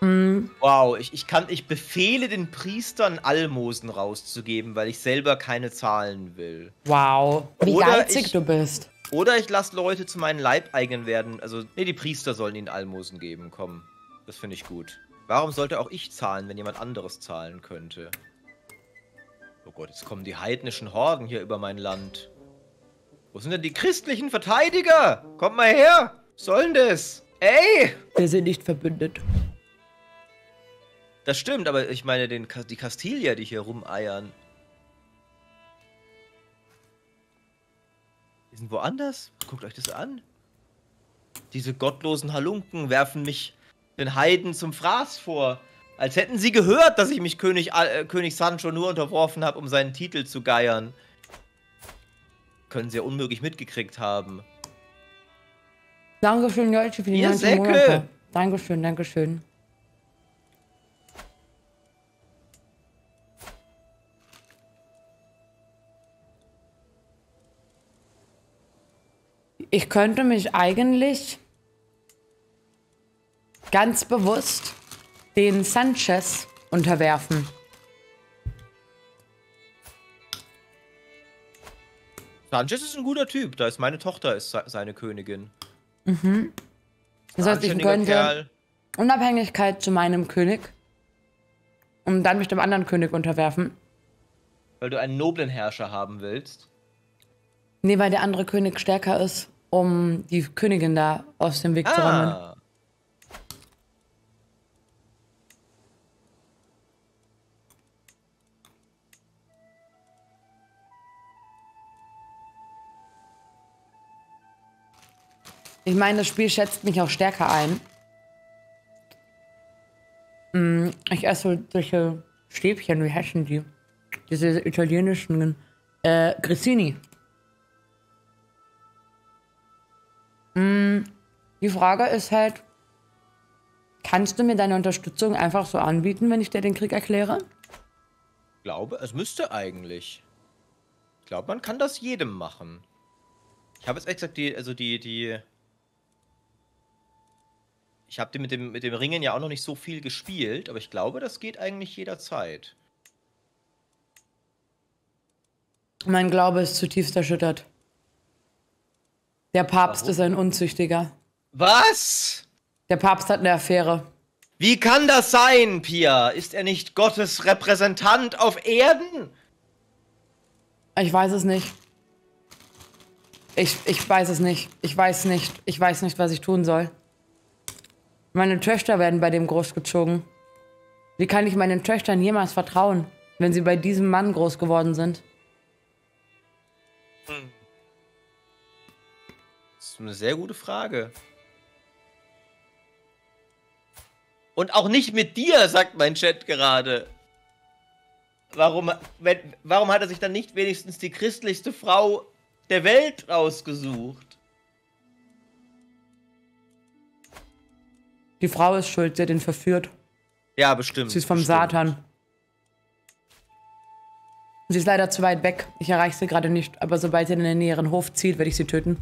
Mhm. Wow, ich, ich kann, ich befehle den Priestern Almosen rauszugeben, weil ich selber keine zahlen will. Wow. Wie Oder geizig ich- du bist. Oder ich lasse Leute zu meinen Leibeigenen werden. Also, nee, die Priester sollen ihnen Almosen geben. Komm, das finde ich gut. Warum sollte auch ich zahlen, wenn jemand anderes zahlen könnte? Oh Gott, jetzt kommen die heidnischen Horden hier über mein Land. Wo sind denn die christlichen Verteidiger? Kommt mal her! Was soll denn das? Ey! Wir sind nicht verbündet. Das stimmt, aber ich meine den, die Kastilier, die hier rumeiern. Die sind woanders. Guckt euch das an. Diese gottlosen Halunken werfen mich den Heiden zum Fraß vor. Als hätten sie gehört, dass ich mich König, äh, König Sancho nur unterworfen habe, um seinen Titel zu geiern. Können sie ja unmöglich mitgekriegt haben. Dankeschön, Leute, für die Ihr 19 Säcke! Monate. Dankeschön, Dankeschön. Ich könnte mich eigentlich ganz bewusst den Sanchez unterwerfen. Sanchez ist ein guter Typ. Da ist meine Tochter ist se- seine Königin. Das heißt, ich könnte Kerl. Unabhängigkeit zu meinem König und dann mich dem anderen König unterwerfen. Weil du einen noblen Herrscher haben willst. Nee, weil der andere König stärker ist, um die Königin da aus dem Weg zu räumen. Ah. Ich meine, das Spiel schätzt mich auch stärker ein. Mm, Ich esse solche Stäbchen, wie heißen die? Diese italienischen äh, Grissini. Die Frage ist halt, kannst du mir deine Unterstützung einfach so anbieten, wenn ich dir den Krieg erkläre? Ich glaube, es müsste eigentlich. Ich glaube, man kann das jedem machen. Ich habe jetzt gesagt die, also die, die. Ich habe mit dem, mit dem Ringen ja auch noch nicht so viel gespielt, aber ich glaube, das geht eigentlich jederzeit. Mein Glaube ist zutiefst erschüttert. Der Papst Warum? ist ein Unzüchtiger. Was? Der Papst hat eine Affäre. Wie kann das sein, Pia? Ist er nicht Gottes Repräsentant auf Erden? Ich weiß es nicht. Ich, ich weiß es nicht. Ich weiß nicht. Ich weiß nicht, was ich tun soll. Meine Töchter werden bei dem großgezogen. Wie kann ich meinen Töchtern jemals vertrauen, wenn sie bei diesem Mann groß geworden sind? Das ist eine sehr gute Frage. Und auch nicht mit dir, sagt mein Chat gerade. Warum, wenn, warum hat er sich dann nicht wenigstens die christlichste Frau der Welt rausgesucht? Die Frau ist schuld, sie hat ihn verführt. Ja, bestimmt. Sie ist vom bestimmt. Satan. Sie ist leider zu weit weg. Ich erreiche sie gerade nicht, aber sobald sie in den näheren Hof zieht, werde ich sie töten.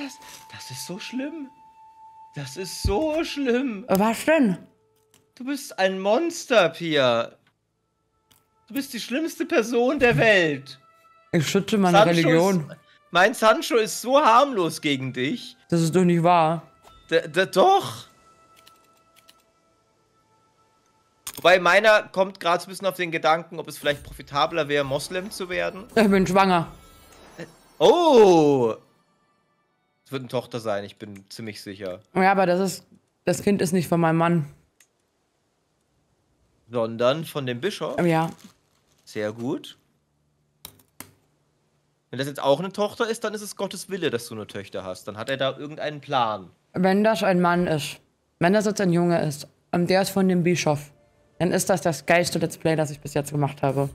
Das, das ist so schlimm. Das ist so schlimm. Was denn? Du bist ein Monster, Pia. Du bist die schlimmste Person der Welt. Ich schütze meine Sancho Religion. Ist, mein Sancho ist so harmlos gegen dich. Das ist doch nicht wahr. D d doch. Wobei meiner kommt gerade so ein bisschen auf den Gedanken, ob es vielleicht profitabler wäre, Moslem zu werden. Ich bin schwanger. Oh! Es wird eine Tochter sein, ich bin ziemlich sicher. Ja, aber das ist. Das Kind ist nicht von meinem Mann. Sondern von dem Bischof. Ja. Sehr gut. Wenn das jetzt auch eine Tochter ist, dann ist es Gottes Wille, dass du eine Töchter hast. Dann hat er da irgendeinen Plan. Wenn das ein Mann ist, wenn das jetzt ein Junge ist, und der ist von dem Bischof, dann ist das das geilste Let's Play, das ich bis jetzt gemacht habe.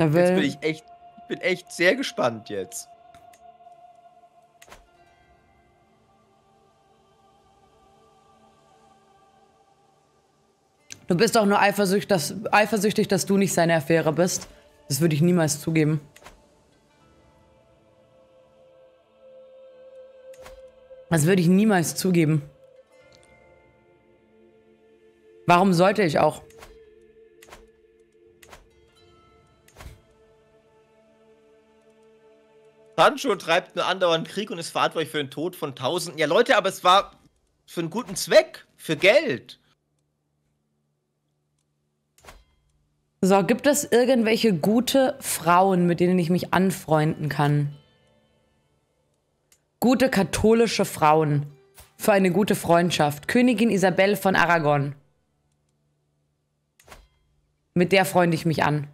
Jetzt bin ich echt, bin echt sehr gespannt jetzt. Du bist doch nur eifersüchtig dass, eifersüchtig, dass du nicht seine Affäre bist. Das würde ich niemals zugeben. Das würde ich niemals zugeben. Warum sollte ich auch? Sancho treibt einen andauernden Krieg und ist verantwortlich für den Tod von Tausenden. Ja, Leute, aber es war für einen guten Zweck, für Geld. So, gibt es irgendwelche gute Frauen, mit denen ich mich anfreunden kann? Gute katholische Frauen für eine gute Freundschaft. Königin Isabel von Aragon. Mit der freunde ich mich an.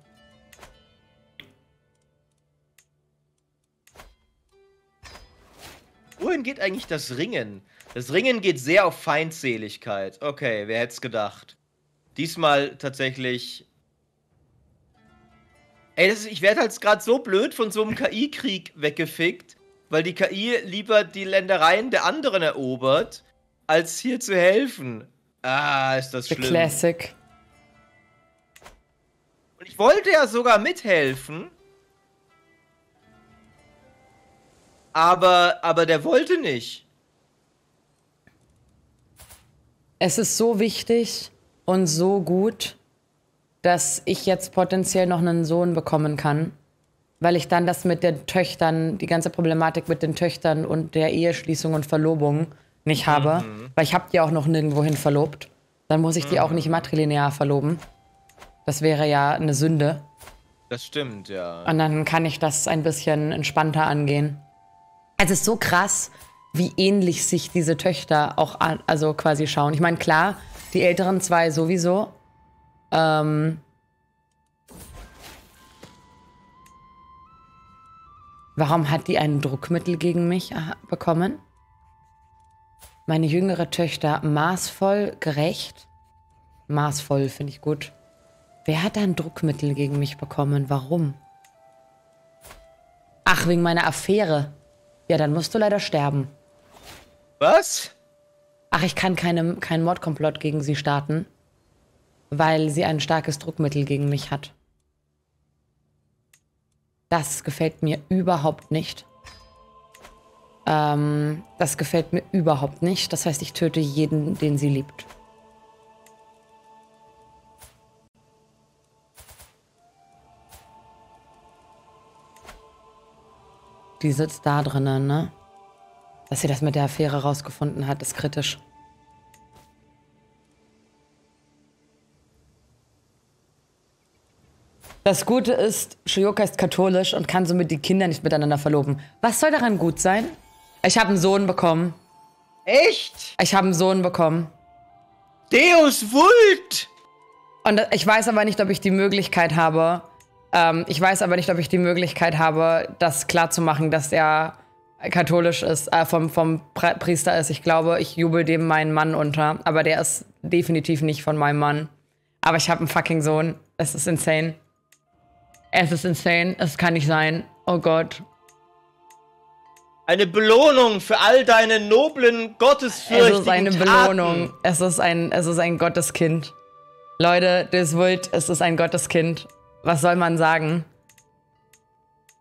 Wohin geht eigentlich das Ringen? Das Ringen geht sehr auf Feindseligkeit. Okay, wer hätte es gedacht? Diesmal tatsächlich. Ey, ist, ich werde halt gerade so blöd von so einem KI-Krieg weggefickt, weil die KI lieber die Ländereien der anderen erobert, als hier zu helfen. Ah, ist das The schlimm. Classic. Und ich wollte ja sogar mithelfen. Aber, aber der wollte nicht. Es ist so wichtig und so gut, dass ich jetzt potenziell noch einen Sohn bekommen kann, weil ich dann das mit den Töchtern, die ganze Problematik mit den Töchtern und der Eheschließung und Verlobung nicht habe, weil ich habe die auch noch nirgendwohin verlobt. Dann muss ich die auch nicht matrilinear verloben. Das wäre ja eine Sünde. Das stimmt, ja. Und dann kann ich das ein bisschen entspannter angehen. Es ist so krass, wie ähnlich sich diese Töchter auch an, also quasi schauen. Ich meine, klar, die älteren zwei sowieso. Ähm, warum hat die ein Druckmittel gegen mich äh, bekommen? Meine jüngere Töchter maßvoll, gerecht. Maßvoll finde ich gut. Wer hat ein Druckmittel gegen mich bekommen? Warum? Ach, wegen meiner Affäre. Ja, dann musst du leider sterben. Was? Ach, ich kann keine, keinen Mordkomplott gegen sie starten, weil sie ein starkes Druckmittel gegen mich hat. Das gefällt mir überhaupt nicht. Ähm, das gefällt mir überhaupt nicht. Das heißt, ich töte jeden, den sie liebt. Die sitzt da drinnen, ne? Dass sie das mit der Affäre rausgefunden hat, ist kritisch. Das Gute ist, Shioka ist katholisch und kann somit die Kinder nicht miteinander verloben. Was soll daran gut sein? Ich habe einen Sohn bekommen. Echt? Ich habe einen Sohn bekommen. Deus Vult! Und ich weiß aber nicht, ob ich die Möglichkeit habe. Ähm, ich weiß aber nicht, ob ich die Möglichkeit habe, das klarzumachen, dass er katholisch ist, äh, vom, vom Pri Priester ist. Ich glaube, ich jubel dem meinen Mann unter. Aber der ist definitiv nicht von meinem Mann. Aber ich habe einen fucking Sohn. Es ist insane. Es ist insane. Es kann nicht sein. Oh Gott. Eine Belohnung für all deine noblen, Es gottesfürchtigen ist eine Taten. Belohnung. Es ist ein, es ist ein Gotteskind. Leute, das Wild, es ist ein Gotteskind. Was soll man sagen?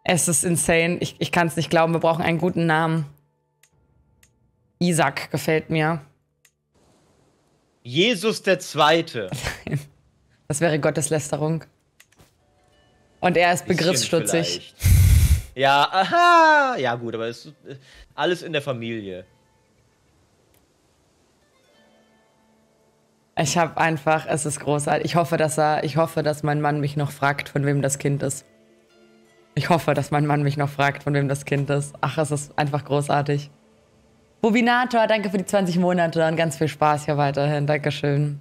Es ist insane. Ich, ich kann es nicht glauben. Wir brauchen einen guten Namen. Isaac gefällt mir. Jesus der Zweite. Das wäre Gotteslästerung. Und er ist begriffsstutzig. Ja, aha. Ja, gut, aber es ist äh, alles in der Familie. Ich habe einfach, es ist großartig. Ich hoffe, dass er, ich hoffe, dass mein Mann mich noch fragt, von wem das Kind ist. Ich hoffe, dass mein Mann mich noch fragt, von wem das Kind ist. Ach, es ist einfach großartig. Bobinator, danke für die 20 Monate und ganz viel Spaß hier weiterhin. Dankeschön.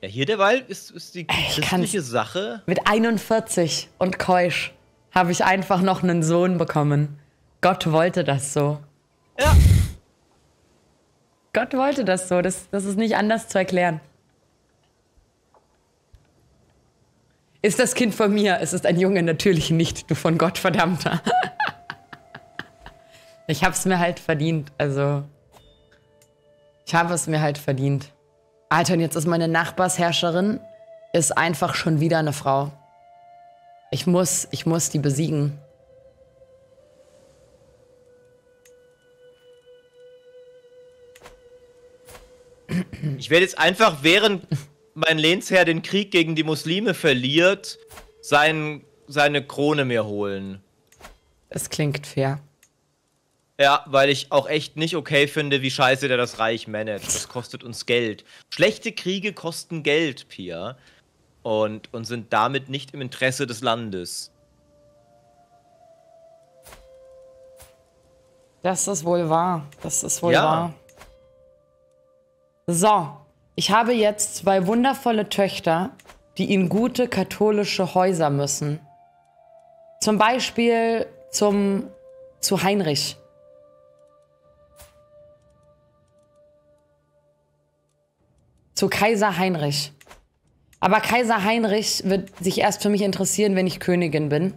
Ja, hier derweil ist, ist die christliche Sache. Mit 41 und keusch habe ich einfach noch einen Sohn bekommen. Gott wollte das so. Ja. Gott wollte das so. Das, das ist nicht anders zu erklären. Ist das Kind von mir? Es ist ein Junge, natürlich nicht, du von Gott, verdammter. ich hab's mir halt verdient, also. Ich habe es mir halt verdient. Alter, und jetzt ist meine Nachbarsherrscherin ist einfach schon wieder eine Frau. Ich muss, ich muss die besiegen. Ich werde jetzt einfach, während mein Lehnsherr den Krieg gegen die Muslime verliert, sein, seine Krone mir holen. Es klingt fair. Ja, weil ich auch echt nicht okay finde, wie scheiße der das Reich managt. Das kostet uns Geld. Schlechte Kriege kosten Geld, Pia. Und, und sind damit nicht im Interesse des Landes. Das ist wohl wahr. Das ist wohl Ja. wahr. So, ich habe jetzt zwei wundervolle Töchter, die in gute katholische Häuser müssen. Zum Beispiel zum, zu Heinrich. Zu Kaiser Heinrich. Aber Kaiser Heinrich wird sich erst für mich interessieren, wenn ich Königin bin.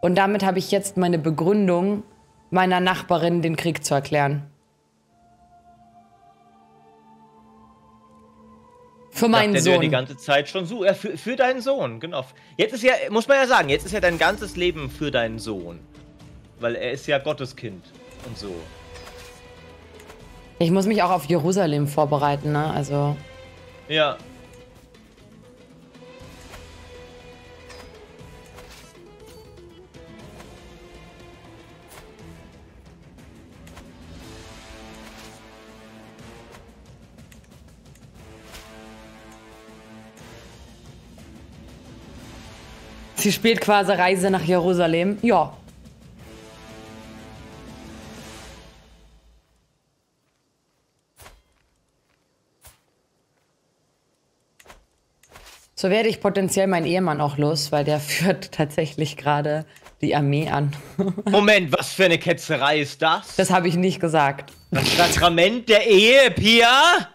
Und damit habe ich jetzt meine Begründung, meiner Nachbarin den Krieg zu erklären. Für meinen er dir die Sohn. ganze Zeit schon so. Ja, für, für deinen Sohn, genau. Jetzt ist ja, muss man ja sagen, jetzt ist ja dein ganzes Leben für deinen Sohn. Weil er ist ja Gotteskind und so. Ich muss mich auch auf Jerusalem vorbereiten, ne? Also. Ja. Sie spielt quasi Reise nach Jerusalem. Ja. So werde ich potenziell meinen Ehemann auch los, weil der führt tatsächlich gerade die Armee an. Moment, was für eine Ketzerei ist das? Das habe ich nicht gesagt. Das Sakrament der Ehe, Pia?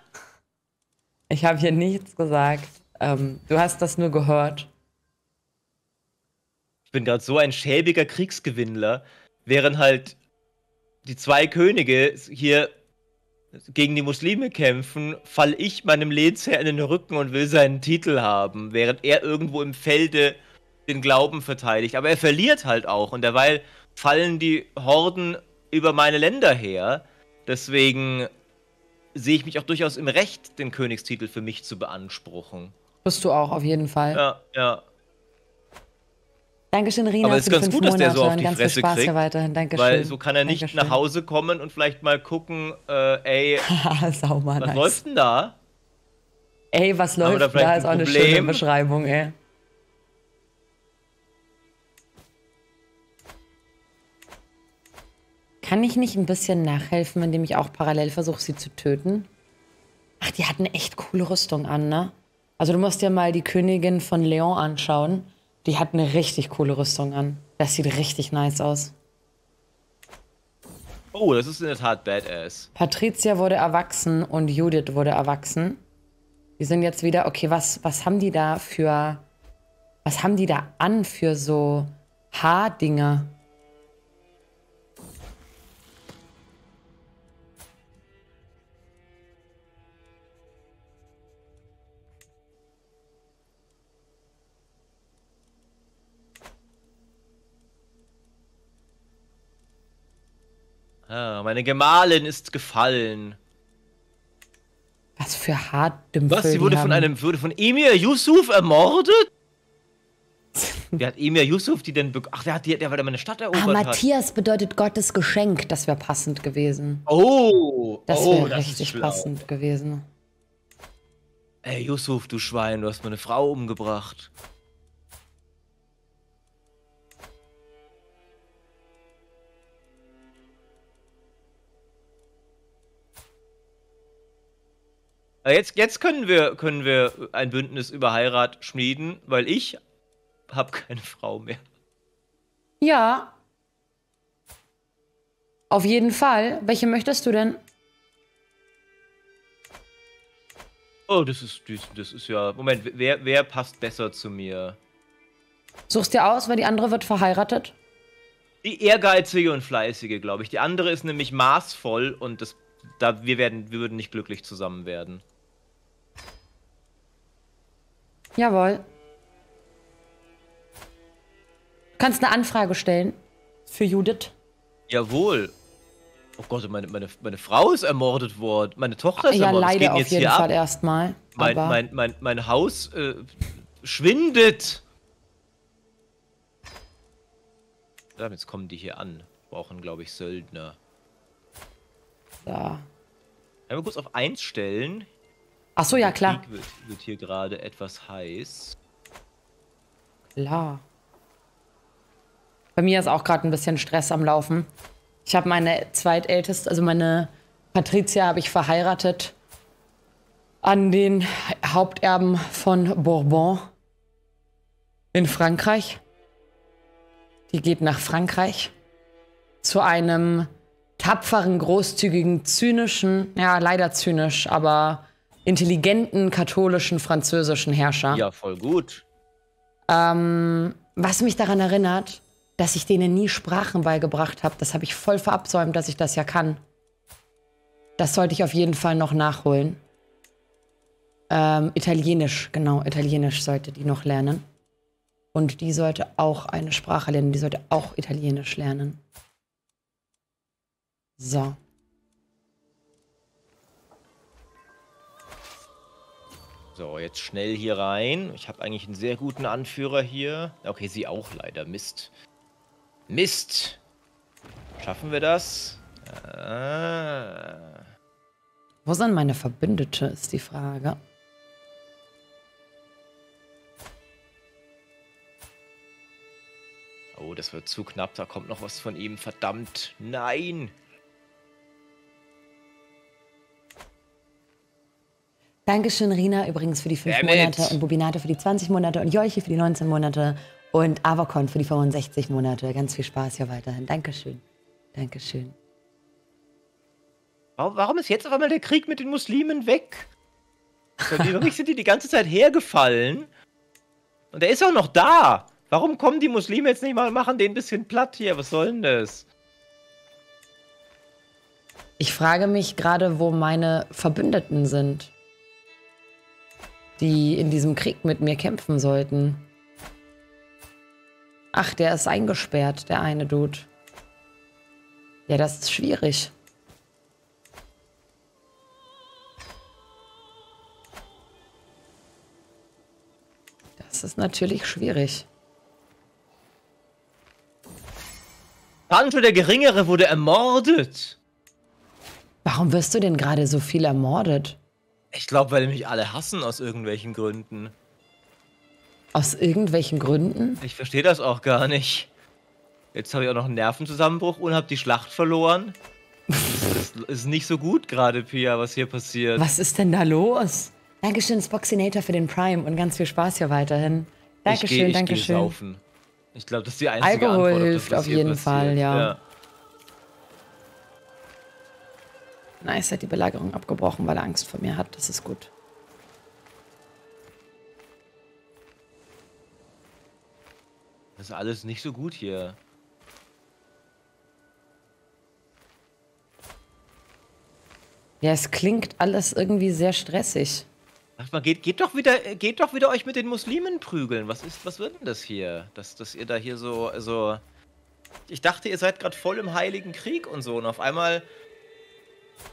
Ich habe hier nichts gesagt. Ähm, du hast das nur gehört. Ich bin gerade so ein schäbiger Kriegsgewinnler, während halt die zwei Könige hier gegen die Muslime kämpfen, fall ich meinem Lehnsherr in den Rücken und will seinen Titel haben, während er irgendwo im Felde den Glauben verteidigt. Aber er verliert halt auch und derweil fallen die Horden über meine Länder her. Deswegen sehe ich mich auch durchaus im Recht, den Königstitel für mich zu beanspruchen. Bist du auch, auf jeden Fall. Ja, ja. Dankeschön, Rina, Aber es ist ganz gut, dass der so auf die ganz Fresse Spaß kriegt, weiterhin. Dankeschön. Weil so kann er nicht Dankeschön. nach Hause kommen und vielleicht mal gucken, äh, ey, Sauber, was nice. läuft denn da? Ey, was läuft da da? ist auch ein eine schöne? Beschreibung, ey. Kann ich nicht ein bisschen nachhelfen, indem ich auch parallel versuche, sie zu töten? Ach, die hat eine echt coole Rüstung an, ne? Also du musst dir mal die Königin von Leon anschauen. Die hat eine richtig coole Rüstung an. Das sieht richtig nice aus. Oh, das ist in der Tat badass. Patricia wurde erwachsen und Judith wurde erwachsen. Die sind jetzt wieder, okay, was, was haben die da für, was haben die da an für so Haardinger? Ah, meine Gemahlin ist gefallen. Was für Haardümpel Was? Sie wurde von einem, wurde von Emir Yusuf ermordet? Wer hat Emir Yusuf die denn Ach, der hat die, der, weil er meine Stadt Ah, erobert hat. Matthias bedeutet Gottes Geschenk. Das wäre passend gewesen. Oh, Das oh, wäre das ist richtig schlau. passend gewesen. Ey, Yusuf, du Schwein, du hast meine Frau umgebracht. Jetzt, jetzt können, wir, können wir ein Bündnis über Heirat schmieden, weil ich habe keine Frau mehr. Ja. Auf jeden Fall. Welche möchtest du denn? Oh, das ist, das, das ist ja. Moment, wer, wer passt besser zu mir? Suchst dir aus, weil die andere wird verheiratet? Die ehrgeizige und fleißige, glaube ich. Die andere ist nämlich maßvoll und das, da, wir, werden, wir würden nicht glücklich zusammen werden. Jawohl. Du kannst eine Anfrage stellen für Judith. Jawohl. Oh Gott, meine, meine, meine Frau ist ermordet worden. Meine Tochter ist ja, ermordet. Was leider geht denn auf jetzt jeden Fall erstmal. Mein, mein, mein, mein Haus äh, schwindet. Ja, jetzt kommen die hier an. Brauchen, glaube ich, Söldner. ja. Einmal kurz auf 1 stellen. Ach so, ja klar. Krieg wird, wird hier gerade etwas heiß. Klar. Bei mir ist auch gerade ein bisschen Stress am Laufen. Ich habe meine zweitälteste, also meine Patricia habe ich verheiratet an den Haupterben von Bourbon in Frankreich. Die geht nach Frankreich zu einem tapferen, großzügigen, zynischen, ja leider zynisch, aber intelligenten, katholischen, französischen Herrscher. Ja, voll gut. Ähm, was mich daran erinnert, dass ich denen nie Sprachen beigebracht habe. Das habe ich voll verabsäumt, dass ich das ja kann. Das sollte ich auf jeden Fall noch nachholen. Ähm, Italienisch, genau, Italienisch sollte die noch lernen. Und die sollte auch eine Sprache lernen, die sollte auch Italienisch lernen. So. So, jetzt schnell hier rein. Ich habe eigentlich einen sehr guten Anführer hier. Okay, sie auch leider. Mist. Mist. Schaffen wir das? Ah. Wo sind meine Verbündete, ist die Frage. Oh, das wird zu knapp. Da kommt noch was von ihm. Verdammt. Nein. Dankeschön, Rina, übrigens für die 5 Damn it. Monate und Bobinate für die 20 Monate und Jolche für die 19 Monate und Avacon für die 65 Monate. Ganz viel Spaß hier weiterhin. Dankeschön. Dankeschön. Warum, warum ist jetzt auf einmal der Krieg mit den Muslimen weg? Die wirklich sind die die ganze Zeit hergefallen. Und er ist auch noch da. Warum kommen die Muslime jetzt nicht mal und machen den ein bisschen platt hier? Was soll denn das? Ich frage mich gerade, wo meine Verbündeten sind, die in diesem Krieg mit mir kämpfen sollten. Ach, der ist eingesperrt, der eine Dude. Ja, das ist schwierig. Das ist natürlich schwierig. Pancho der Geringere wurde ermordet. Warum wirst du denn gerade so viel ermordet? Ich glaube, weil mich alle hassen aus irgendwelchen Gründen. Aus irgendwelchen Gründen? Ich verstehe das auch gar nicht. Jetzt habe ich auch noch einen Nervenzusammenbruch und habe die Schlacht verloren. Das ist nicht so gut gerade, Pia, was hier passiert. Was ist denn da los? Dankeschön, Spoxinator, für den Prime und ganz viel Spaß hier weiterhin. Dankeschön, ich geh, ich Dankeschön. Geh saufen. Ich glaube, das ist die einzige Alkohol Antwort, hilft auf jeden passiert. Fall, ja. Nice, hat die Belagerung abgebrochen, weil er Angst vor mir hat. Das ist gut. Das ist alles nicht so gut hier. Ja, es klingt alles irgendwie sehr stressig. Ach mal, geht, geht doch wieder, geht doch wieder euch mit den Muslimen prügeln. Was ist, was wird denn das hier? Dass, dass ihr da hier so, also. Ich dachte, ihr seid gerade voll im Heiligen Krieg und so. Und auf einmal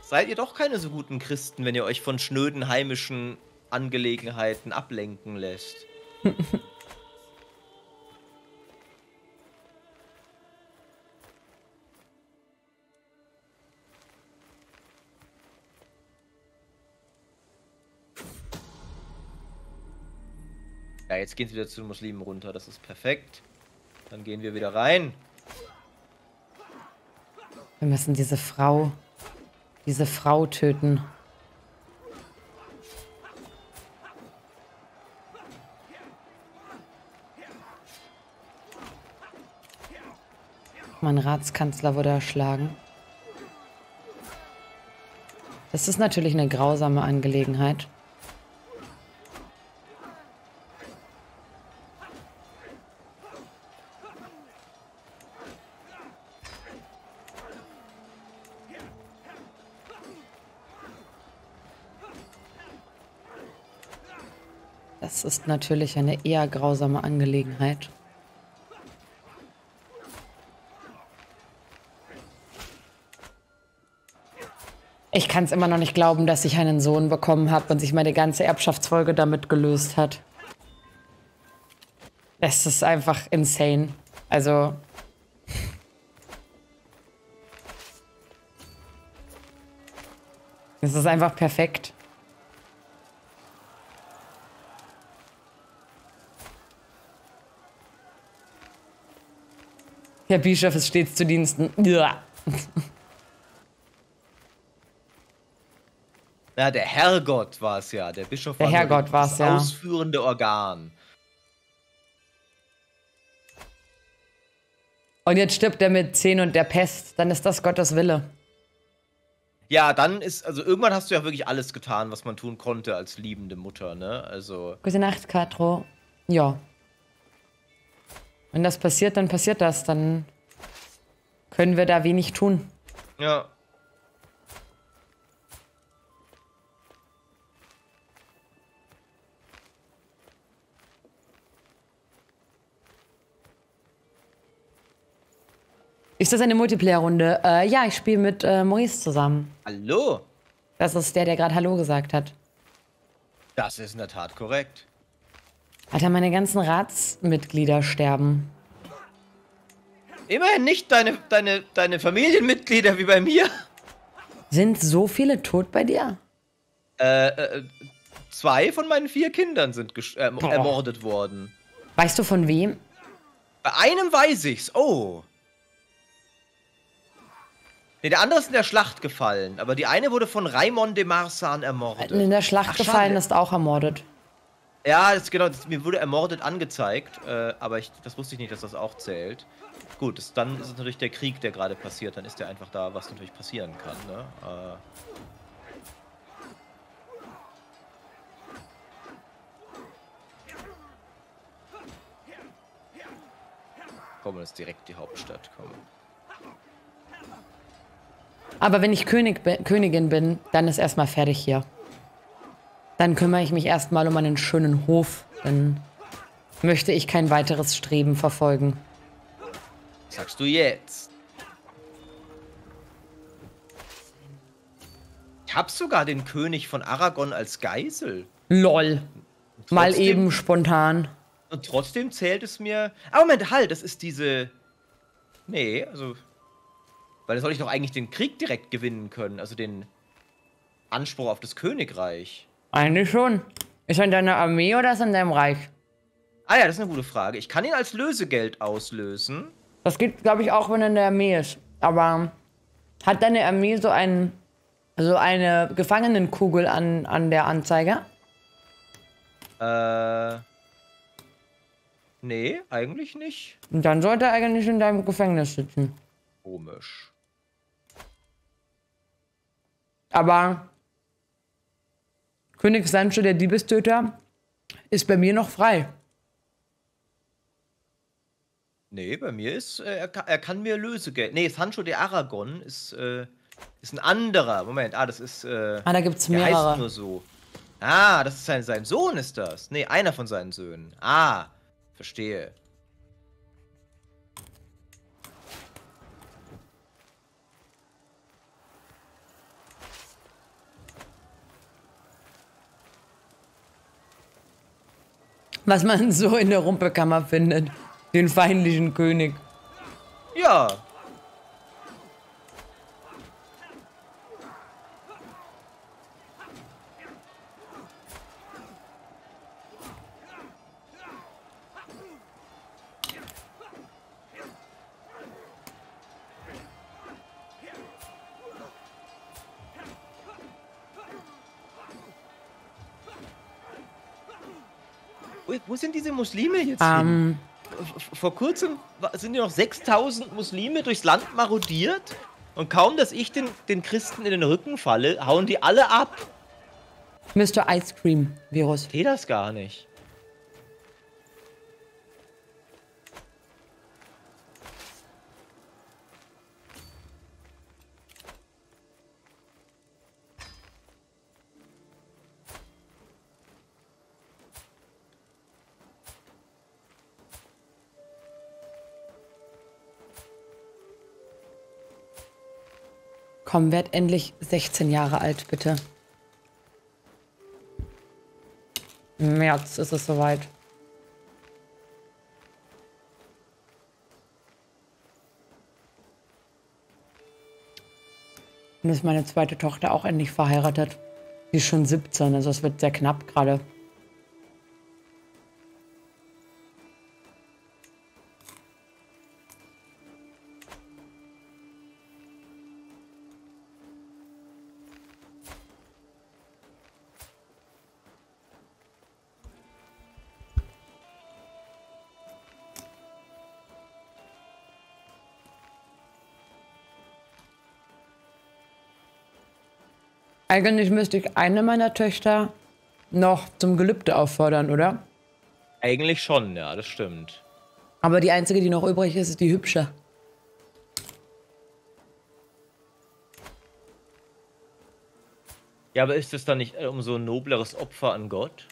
seid ihr doch keine so guten Christen, wenn ihr euch von schnöden heimischen Angelegenheiten ablenken lässt. Ja, jetzt gehen sie wieder zu den Muslimen runter. Das ist perfekt. Dann gehen wir wieder rein. Wir müssen diese Frau, diese Frau töten. Mein Ratskanzler wurde erschlagen. Das ist natürlich eine grausame Angelegenheit. Natürlich eine eher grausame Angelegenheit. Ich kann es immer noch nicht glauben, dass ich einen Sohn bekommen habe und sich meine ganze Erbschaftsfolge damit gelöst hat. Es ist einfach insane. Also. Es ist einfach perfekt. Herr Bischof ist stets zu Diensten. Ja. Ja, der Herrgott war es ja. Der Bischof Der war Herrgott das ja. ausführende Organ. Und jetzt stirbt er mit 10 und der Pest. Dann ist das Gottes Wille. Ja, dann ist, also irgendwann hast du ja wirklich alles getan, was man tun konnte als liebende Mutter, ne? Also, Gute Nacht, Katro. Ja. Wenn das passiert, dann passiert das. Dann können wir da wenig tun. ja. Ist das eine Multiplayer-Runde? Äh, ja, ich spiele mit äh, Maurice zusammen. Hallo? Das ist der, der gerade Hallo gesagt hat. Das ist in der Tat korrekt. Alter, meine ganzen Ratsmitglieder sterben. Immerhin nicht deine, deine, deine Familienmitglieder wie bei mir. Sind so viele tot bei dir? Äh, äh, zwei von meinen vier Kindern sind äh, ermordet worden. Weißt du von wem? Bei einem weiß ich's. Oh. Nee, der andere ist in der Schlacht gefallen, aber die eine wurde von Raimond de Marsan ermordet. In der Schlacht Ach, gefallen schade. ist auch ermordet. Ja, das, genau, das, mir wurde ermordet angezeigt, äh, aber ich, das wusste ich nicht, dass das auch zählt. Gut, das, dann ist es natürlich der Krieg, der gerade passiert, dann ist der einfach da, was natürlich passieren kann, ne? Äh, Komm, das ist direkt die Hauptstadt, komm. Aber wenn ich König Königin bin, dann ist erstmal fertig hier. Dann kümmere ich mich erstmal um einen schönen Hof. Dann möchte ich kein weiteres Streben verfolgen. Sagst du jetzt? Ich hab sogar den König von Aragon als Geisel. Lol. Mal Trotzdem- eben spontan. Und trotzdem zählt es mir. Ah, Moment, halt, das ist diese. Nee, also. Weil da soll ich doch eigentlich den Krieg direkt gewinnen können. Also den Anspruch auf das Königreich. Eigentlich schon. Ist er in deiner Armee oder ist er in deinem Reich? Ah ja, das ist eine gute Frage. Ich kann ihn als Lösegeld auslösen. Das geht, glaube ich, auch, wenn er in der Armee ist. Aber hat deine Armee so, ein, so eine Gefangenenkugel an, an der Anzeige? Äh. Nee, eigentlich nicht. Und dann sollte er eigentlich in deinem Gefängnis sitzen. Komisch. Aber König Sancho, der Diebestöter, ist bei mir noch frei. Nee, bei mir ist, äh, er, kann, er kann mir Lösegeld. Nee, Sancho de Aragon ist, äh, ist ein anderer. Moment, ah, das ist, äh, Ah, da gibt es der heißt mehrere. nur so. Ah, das ist sein, sein Sohn, ist das. Nee, einer von seinen Söhnen. Ah, verstehe. Was man so in der Rumpelkammer findet. Den feindlichen König. Ja. Wo, sind diese Muslime jetzt hin? Ähm, vor kurzem sind ja noch 6000 Muslime durchs Land marodiert und kaum, dass ich den, den Christen in den Rücken falle, hauen die alle ab. Mr. Ice Cream Virus. Ich verstehe das gar nicht. Komm, werd endlich 16 Jahre alt, bitte. Im März ist es soweit. Und ist meine zweite Tochter auch endlich verheiratet. Die ist schon 17, also es wird sehr knapp gerade. Eigentlich müsste ich eine meiner Töchter noch zum Gelübde auffordern, oder? Eigentlich schon, ja, das stimmt. Aber die einzige, die noch übrig ist, ist die hübsche. Ja, aber ist es dann nicht äh, um so ein nobleres Opfer an Gott?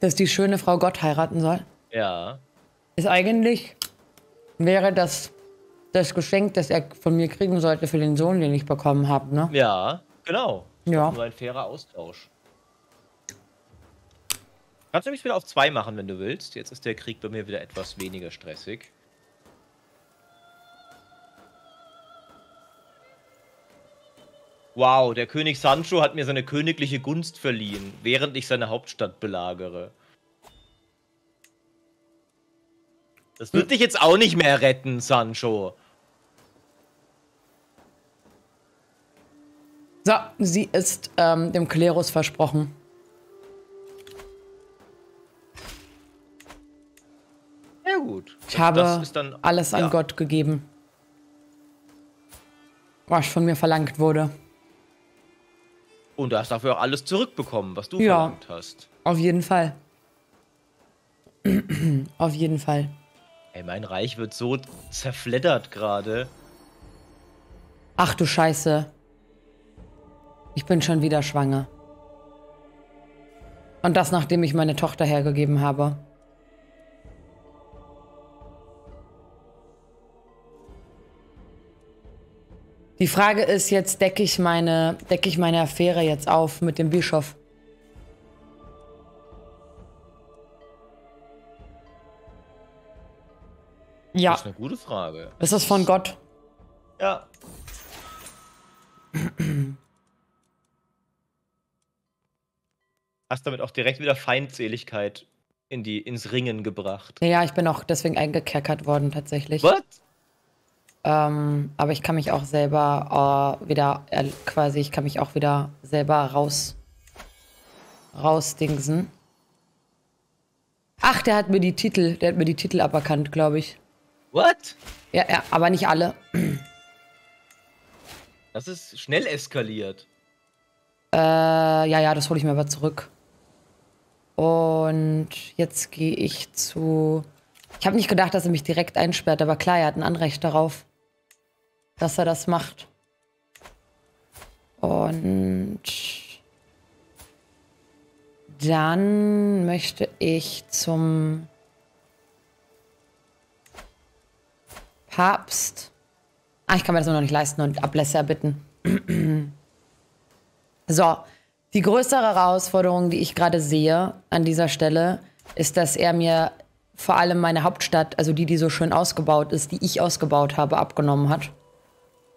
Dass die schöne Frau Gott heiraten soll? Ja. Ist eigentlich, wäre das das Geschenk, das er von mir kriegen sollte für den Sohn, den ich bekommen habe, ne? Ja, genau. Ja. Nur ein fairer Austausch. Kannst du mich wieder auf zwei machen, wenn du willst. Jetzt ist der Krieg bei mir wieder etwas weniger stressig. Wow, der König Sancho hat mir seine königliche Gunst verliehen, während ich seine Hauptstadt belagere. Das wird dich jetzt auch nicht mehr retten, Sancho. So, sie ist ähm, dem Klerus versprochen. Ja gut. Ich Das- habe das dann- alles an ja. Gott gegeben. Was von mir verlangt wurde. Und du hast dafür auch alles zurückbekommen, was du Ja. verlangt hast. Auf jeden Fall. Auf jeden Fall. Ey, mein Reich wird so zerfleddert gerade. Ach du Scheiße. Ich bin schon wieder schwanger. Und das, nachdem ich meine Tochter hergegeben habe. Die Frage ist jetzt, decke ich meine, decke ich meine Affäre jetzt auf mit dem Bischof? Ja, Das ist eine gute Frage. das ist von Gott. Ja. Hast damit auch direkt wieder Feindseligkeit in die, ins Ringen gebracht. Ja, ich bin auch deswegen eingekerkert worden tatsächlich. Was? Ähm, aber ich kann mich auch selber äh, wieder äh, quasi, ich kann mich auch wieder selber raus rausdingsen. Ach, der hat mir die Titel, der hat mir die Titel aberkannt, glaube ich. What? Ja, ja, aber nicht alle. Das ist schnell eskaliert. Äh, ja, ja, das hole ich mir aber zurück. Und jetzt gehe ich zu. Ich habe nicht gedacht, dass er mich direkt einsperrt, aber klar, er hat ein Anrecht darauf, dass er das macht. Und dann möchte ich zum Papst. Ah, ich kann mir das noch nicht leisten und Ablässe erbitten. So, die größere Herausforderung, die ich gerade sehe an dieser Stelle, ist, dass er mir vor allem meine Hauptstadt, also die, die so schön ausgebaut ist, die ich ausgebaut habe, abgenommen hat.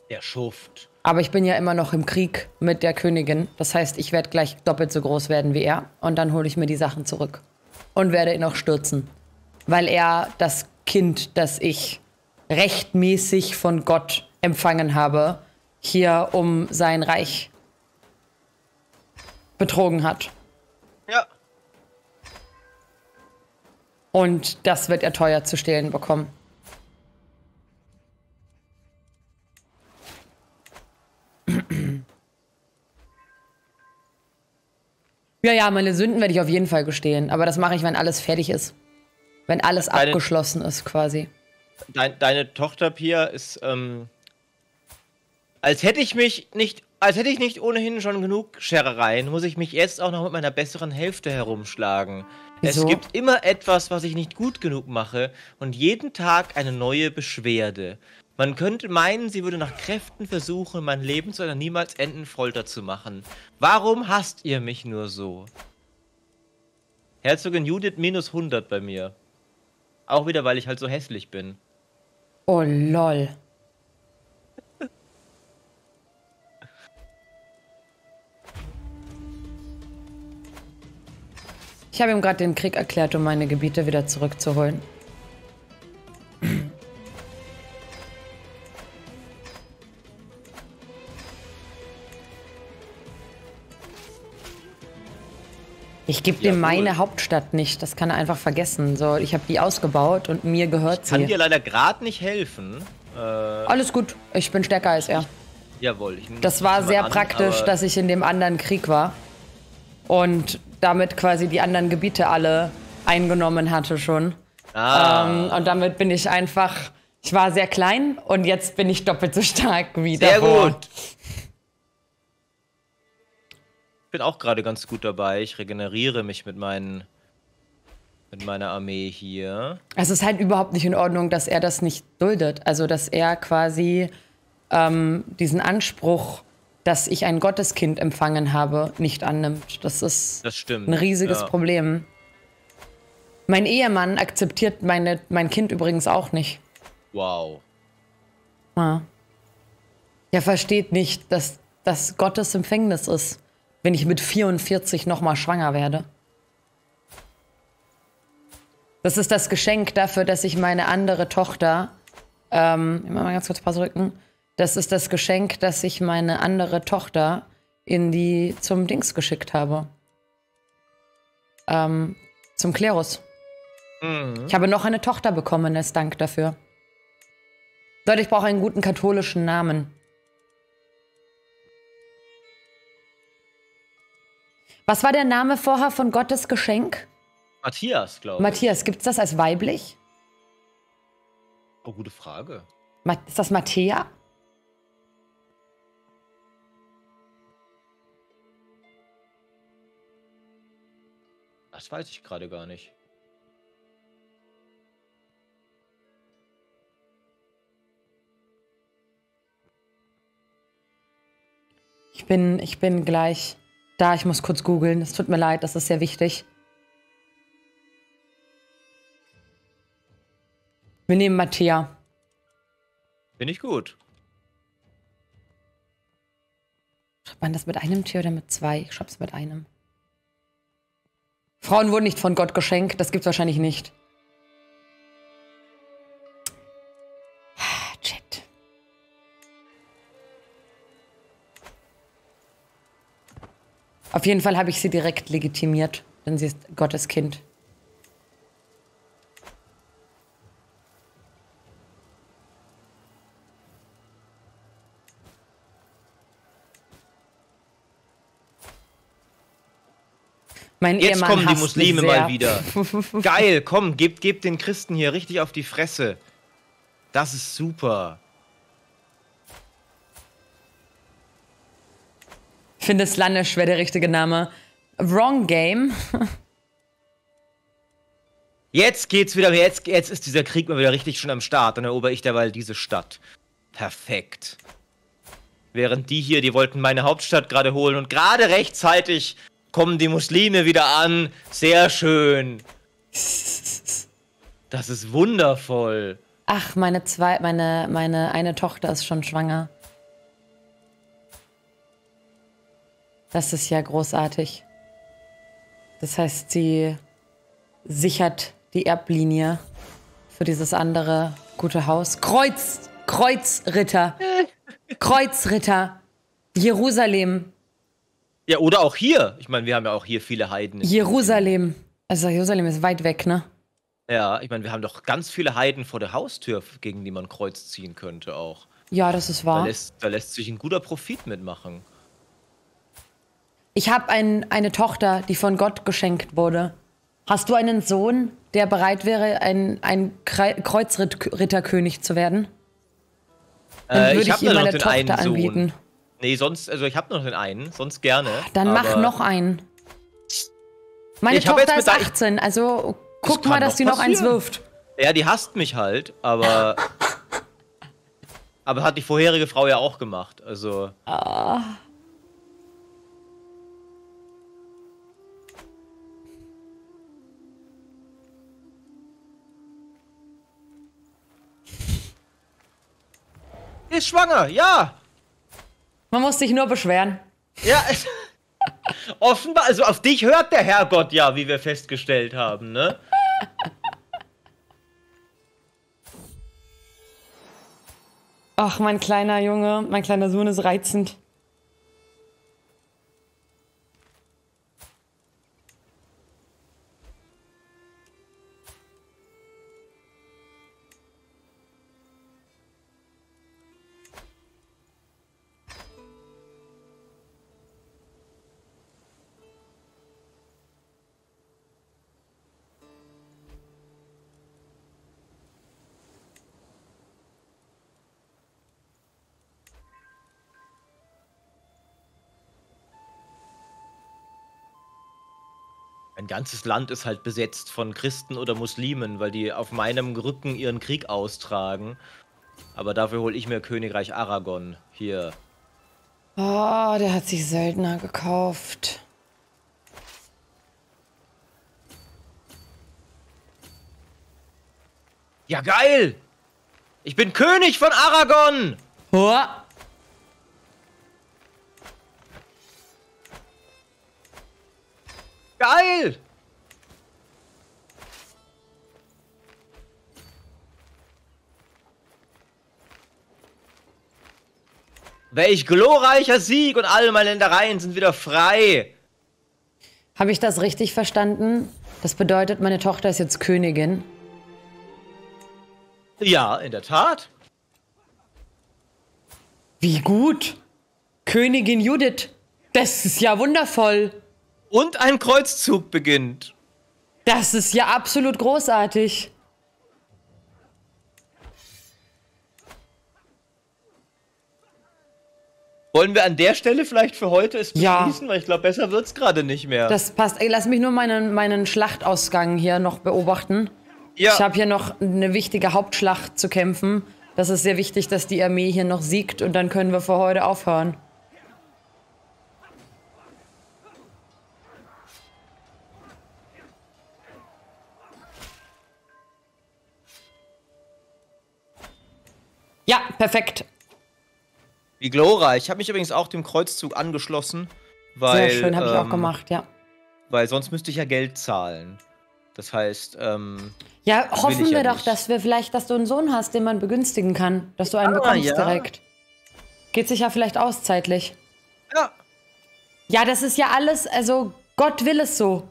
Der Schuft. Aber ich bin ja immer noch im Krieg mit der Königin. Das heißt, ich werde gleich doppelt so groß werden wie er. Und dann hole ich mir die Sachen zurück. Und werde ihn auch stürzen. Weil er das Kind, das ich rechtmäßig von Gott empfangen habe, hier um sein Reich betrogen hat. Ja. Und das wird er teuer zu stehlen bekommen. Ja, ja, meine Sünden werde ich auf jeden Fall gestehen. Aber das mache ich, wenn alles fertig ist. Wenn alles Deine- abgeschlossen ist, quasi. Dein, deine Tochter Pia ist, ähm, als hätte ich mich nicht, als hätte ich nicht ohnehin schon genug Scherereien, muss ich mich jetzt auch noch mit meiner besseren Hälfte herumschlagen. Wieso? Es gibt immer etwas, was ich nicht gut genug mache und jeden Tag eine neue Beschwerde. Man könnte meinen, sie würde nach Kräften versuchen, mein Leben zu einer niemals enden Folter zu machen. Warum hasst ihr mich nur so? Herzogin Judith minus 100 bei mir. Auch wieder, weil ich halt so hässlich bin. Oh lol. Ich habe ihm gerade den Krieg erklärt, um meine Gebiete wieder zurückzuholen. Ich gebe Ja, dem meine cool. Hauptstadt nicht. Das kann er einfach vergessen. So, ich habe die ausgebaut und mir gehört Kann sie. dir leider gerade nicht helfen. Äh, Alles gut. Ich bin stärker als er. jawohl. Ich Das war sehr an, praktisch, dass ich in dem anderen Krieg war und damit quasi die anderen Gebiete alle eingenommen hatte schon. Ah, Ähm, und damit bin ich einfach, ich war sehr klein und jetzt bin ich doppelt so stark wie sehr davor. gut. Ich bin auch gerade ganz gut dabei. Ich regeneriere mich mit meinen mit meiner Armee hier. Es ist halt überhaupt nicht in Ordnung, dass er das nicht duldet. Also, dass er quasi ähm, diesen Anspruch, dass ich ein Gotteskind empfangen habe, nicht annimmt. Das ist Das ein riesiges ja. Problem. Mein Ehemann akzeptiert meine, mein Kind übrigens auch nicht. Wow. Ja. Er versteht nicht, dass das Gottes Empfängnis ist, wenn ich mit 44 nochmal schwanger werde. Das ist das Geschenk dafür, dass ich meine andere Tochter, ähm, immer mal ganz kurz Pause rücken. Das ist das Geschenk, dass ich meine andere Tochter in die zum Dings geschickt habe. Ähm, zum Klerus. Mhm. Ich habe noch eine Tochter bekommen als Dank dafür. Leute, ich brauche einen guten katholischen Namen. Was war der Name vorher von Gottes Geschenk? Matthias, glaube ich. Matthias, gibt's das als weiblich? Oh, gute Frage. Ist das Matthäa? Das weiß ich gerade gar nicht. Ich bin, ich bin gleich da. Ich muss kurz googeln. Es tut mir leid, das ist sehr wichtig. Wir nehmen Matthäa. Finde ich gut. Schreibt man das mit einem T oder mit zwei? Ich schreib's mit einem. Frauen wurden nicht von Gott geschenkt. Das gibt's wahrscheinlich nicht. Chat. Auf jeden Fall habe ich sie direkt legitimiert, denn sie ist Gottes Kind. Mein Jetzt Ehemann kommen die Muslime mal wieder. Geil, komm, gebt, gebt den Christen hier richtig auf die Fresse. Das ist super. Ich finde Slanish wäre der richtige Name. Wrong Game. Jetzt geht's wieder, jetzt, jetzt ist dieser Krieg mal wieder richtig schon am Start. Dann erober ich derweil diese Stadt. Perfekt. Während die hier, die wollten meine Hauptstadt gerade holen und gerade rechtzeitig kommen die Muslime wieder an. Sehr schön. Das ist wundervoll. Ach, meine zwei, meine, meine eine Tochter ist schon schwanger. Das ist ja großartig. Das heißt, sie sichert die Erblinie für dieses andere gute Haus. Kreuz, Kreuzritter. Kreuzritter. Jerusalem. Ja, oder auch hier. Ich meine, wir haben ja auch hier viele Heiden. Jerusalem. Also Jerusalem ist weit weg, ne? Ja, ich meine, wir haben doch ganz viele Heiden vor der Haustür, gegen die man Kreuz ziehen könnte auch. Ja, das ist Da wahr. lässt, da lässt sich ein guter Profit mitmachen. Ich habe ein, eine Tochter, die von Gott geschenkt wurde. Hast du einen Sohn, der bereit wäre, ein, ein Kreuzritterkönig zu werden? Dann Äh, würde ich, hab ihm meine den Tochter einen Sohn. Nee, sonst, also ich habe noch den einen, sonst gerne. Dann mach noch einen. Meine Ich hab Tochter jetzt ist mit der- 18, also guck kann mal, dass sie noch eins passieren. wirft. Ja, die hasst mich halt, aber. Aber hat die vorherige Frau ja auch gemacht. Also. Ah. Ist schwanger, ja. Man muss sich nur beschweren. Ja, offenbar, also auf dich hört der Herrgott ja, wie wir festgestellt haben, ne? Ach, mein kleiner Junge, mein kleiner Sohn ist reizend. Ganzes Land ist halt besetzt von Christen oder Muslimen, weil die auf meinem Rücken ihren Krieg austragen. Aber dafür hole ich mir Königreich Aragon. Hier. Oh, der hat sich Söldner gekauft. Ja, geil! Ich bin König von Aragon! Oh. Geil! Welch glorreicher Sieg und alle meine Ländereien sind wieder frei. Habe ich das richtig verstanden? Das bedeutet, meine Tochter ist jetzt Königin. Ja, in der Tat. Wie gut. Königin Judith. Das ist ja wundervoll. Und ein Kreuzzug beginnt. Das ist ja absolut großartig. Wollen wir an der Stelle vielleicht für heute es Ja. beschließen? Weil ich glaube, besser wird's gerade nicht mehr. Das passt. Ey, lass mich nur meinen, meinen Schlachtausgang hier noch beobachten. ja, Ich habe hier noch eine wichtige Hauptschlacht zu kämpfen. Das ist sehr wichtig, dass die Armee hier noch siegt und dann können wir für heute aufhören. Ja, perfekt. wie glorreich. Ich habe mich übrigens auch dem Kreuzzug angeschlossen. Weil, Sehr schön, habe ich auch ähm, gemacht, ja. Weil sonst müsste ich ja Geld zahlen. Das heißt, ähm, Ja, hoffen ich ja wir doch, nicht. dass wir vielleicht, dass du einen Sohn hast, den man begünstigen kann. Dass du einen Ah, bekommst ja. direkt. Geht sich ja vielleicht aus zeitlich. ja. Ja, das ist ja alles, also Gott will es so.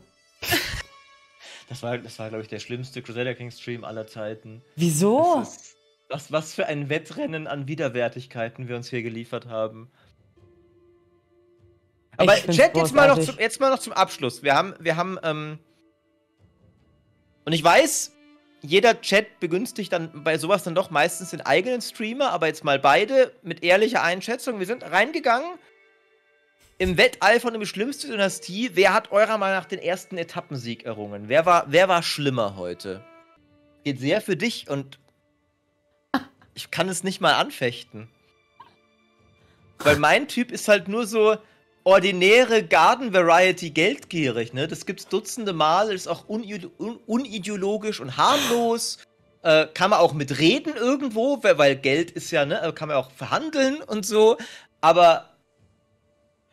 Das war, das war glaube ich, der schlimmste Crusader King Stream aller Zeiten. Wieso? Das ist, was, was für ein Wettrennen an Widerwärtigkeiten wir uns hier geliefert haben. Aber Chat, jetzt mal, noch zum, jetzt mal noch zum Abschluss. Wir haben, wir haben, ähm, und ich weiß, jeder Chat begünstigt dann bei sowas dann doch meistens den eigenen Streamer, aber jetzt mal beide mit ehrlicher Einschätzung. Wir sind reingegangen im Wetteifer um die schlimmste Dynastie. Wer hat eurer Meinung nach den ersten Etappensieg errungen? Wer war, wer war schlimmer heute? Geht sehr für dich und ich kann es nicht mal anfechten. Weil mein Typ ist halt nur so ordinäre Garden Variety geldgierig, ne? Das gibt's dutzende Mal, ist auch unide- un unideologisch und harmlos. Äh, kann man auch mit reden irgendwo, weil Geld ist ja, ne? äh, Kann man auch verhandeln und so. Aber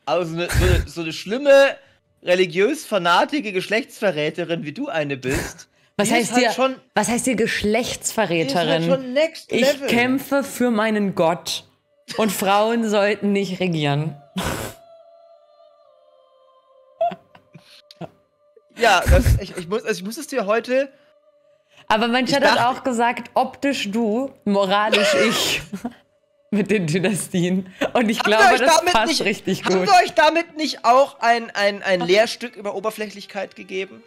also so eine, so eine, so eine schlimme, religiös fanatige Geschlechtsverräterin, wie du eine bist. Was heißt halt dir, schon, was heißt dir halt Geschlechtsverräterin? next ich kämpfe für meinen Gott. Und Frauen sollten nicht regieren. Ja, das, ich, ich, muss, also ich muss es dir heute. Aber mein Chat hat auch gesagt, optisch du, moralisch ich. Mit den Dynastien. Und ich Habt ihr glaube, das passt nicht- richtig gut. wir euch damit nicht auch ein, ein, ein Lehrstück über Oberflächlichkeit gegeben?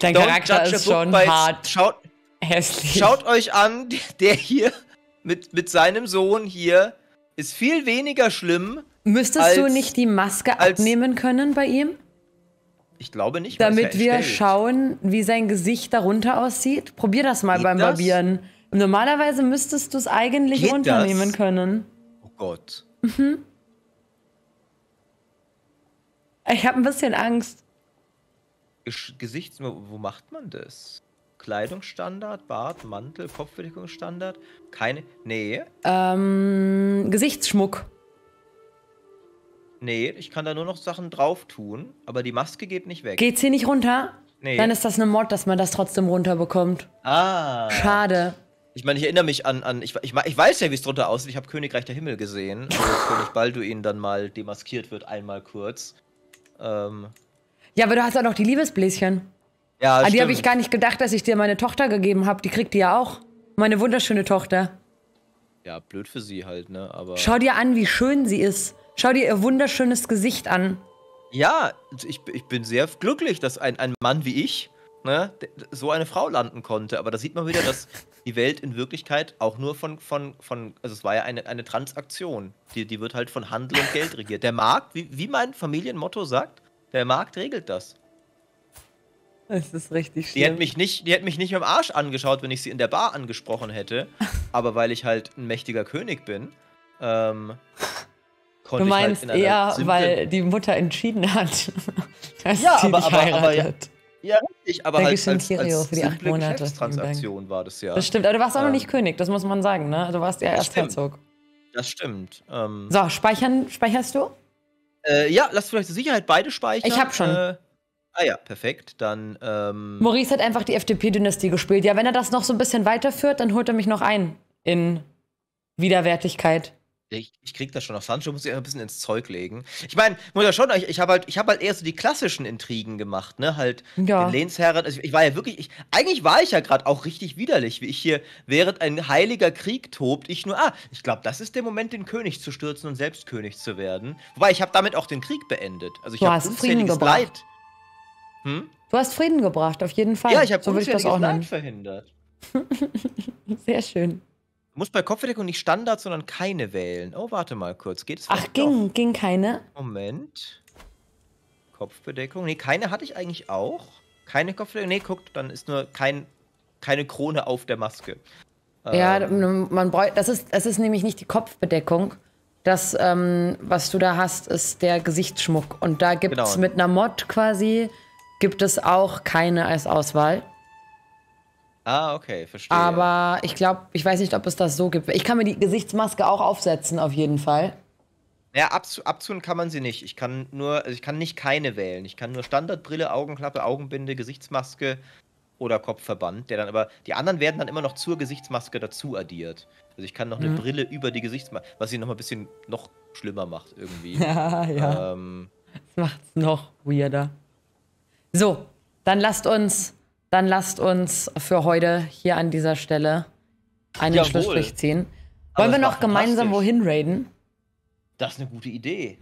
Dein Don't Charakter ist schon hart Schaut, hässlich. schaut euch an, der hier mit, mit seinem Sohn hier ist viel weniger schlimm. Müsstest du als- nicht die Maske als- abnehmen können bei ihm? Ich glaube nicht. Damit ja wir schauen, wie sein Gesicht darunter aussieht? Probier das mal Geht beim das? Barbieren. Normalerweise müsstest du es eigentlich Geht runternehmen das? können. Oh Gott. Ich habe ein bisschen Angst. Gesichts... Wo macht man das? Kleidungsstandard, Bart, Mantel, Kopfbedeckungsstandard? Keine... Nee. Ähm, Gesichtsschmuck. Nee, ich kann da nur noch Sachen drauf tun, aber die Maske geht nicht weg. Geht's hier nicht runter? Nee. Dann ist das eine Mod, dass man das trotzdem runterbekommt. ah. Schade. Ich meine, ich erinnere mich an, an ich, ich, ich weiß ja, wie es drunter aussieht. Ich habe Königreich der Himmel gesehen, wo König Balduin dann mal demaskiert wird, einmal kurz. Ähm, Ja, aber du hast auch noch die Liebesbläschen. ja, An die habe ich gar nicht gedacht, dass ich dir meine Tochter gegeben habe. Die kriegt die ja auch. Meine wunderschöne Tochter. Ja, blöd für sie halt, ne? Aber. Schau dir an, wie schön sie ist. Schau dir ihr wunderschönes Gesicht an. Ja, ich, ich bin sehr glücklich, dass ein, ein Mann wie ich ne, so eine Frau landen konnte. Aber da sieht man wieder, dass die Welt in Wirklichkeit auch nur von, von, von also es war ja eine, eine Transaktion. Die, die wird halt von Handel und Geld regiert. Der Markt, wie, wie mein Familienmotto sagt, der Markt regelt das. Das ist richtig Die hätte mich nicht, die hätte mich nicht mit dem Arsch angeschaut, wenn ich sie in der Bar angesprochen hätte. aber weil ich halt ein mächtiger König bin, ähm, konnte Du ich meinst halt in einer eher, simplen- weil die Mutter entschieden hat, dass Ja, sie aber- dich aber- aber ja. heiratet. Ja, richtig, aber halt Dankeschön, als, als für die acht Monate. Geschäftstransaktion war das ja. Das stimmt, aber du warst auch noch Ähm, nicht König, das muss man sagen, ne? Du warst ja erst. Herzog. Das stimmt. Ähm, So, speichern, speicherst du? Äh, ja, lass vielleicht zur Sicherheit beide speichern. Ich hab schon. Äh, ah ja, perfekt. Dann, ähm, Maurice hat einfach die FDP-Dynastie gespielt. Ja, wenn er das noch so ein bisschen weiterführt, dann holt er mich noch ein in Widerwärtigkeit. Ich, ich krieg das schon. Auf Sancho muss ich ein bisschen ins Zeug legen. Ich meine, muss ja schon, ich, ich habe halt, ich hab halt eher so die klassischen Intrigen gemacht, ne? Halt Ja. den Lehnsherren. Also ich, ich war ja wirklich, ich, eigentlich war ich ja gerade auch richtig widerlich, wie ich hier, während ein heiliger Krieg tobt, ich nur, ah, ich glaube, das ist der Moment, den König zu stürzen und selbst König zu werden. Wobei, ich habe damit auch den Krieg beendet. Also ich habe unzähliges gebracht. Leid. Hm? Du hast Frieden gebracht, auf jeden Fall. Ja, ich habe so würde ich das unzähliges auch Leid nennen. verhindert. Sehr schön. Du musst bei Kopfbedeckung nicht Standard, sondern keine wählen. Oh, warte mal kurz. Geht es Ach, ging, ging keine. Moment. Kopfbedeckung. Nee, keine hatte ich eigentlich auch. Keine Kopfbedeckung. Nee, guckt, dann ist nur kein, keine Krone auf der Maske. Ja, Ähm, man bräuchte, das ist, das ist nämlich nicht die Kopfbedeckung. Das, ähm, was du da hast, ist der Gesichtsschmuck. Und da gibt es Genau. mit einer Mod quasi, gibt es auch keine als Auswahl. Ah, okay, verstehe. Aber ich glaube, ich weiß nicht, ob es das so gibt. Ich kann mir die Gesichtsmaske auch aufsetzen, auf jeden Fall. Ja, abzu abtun kann man sie nicht. Ich kann nur, also ich kann nicht keine wählen. Ich kann nur Standardbrille, Augenklappe, Augenbinde, Gesichtsmaske oder Kopfverband, der dann aber, die anderen werden dann immer noch zur Gesichtsmaske dazu addiert. Also ich kann noch eine Brille über die Gesichtsmaske, was sie noch mal ein bisschen noch schlimmer macht irgendwie. Ja, ja. ähm, Das macht's noch weirder. So, dann lasst uns, dann lasst uns für heute hier an dieser Stelle einen Jawohl. Schlussstrich ziehen. Wollen wir noch gemeinsam wohin raiden? das ist eine gute Idee.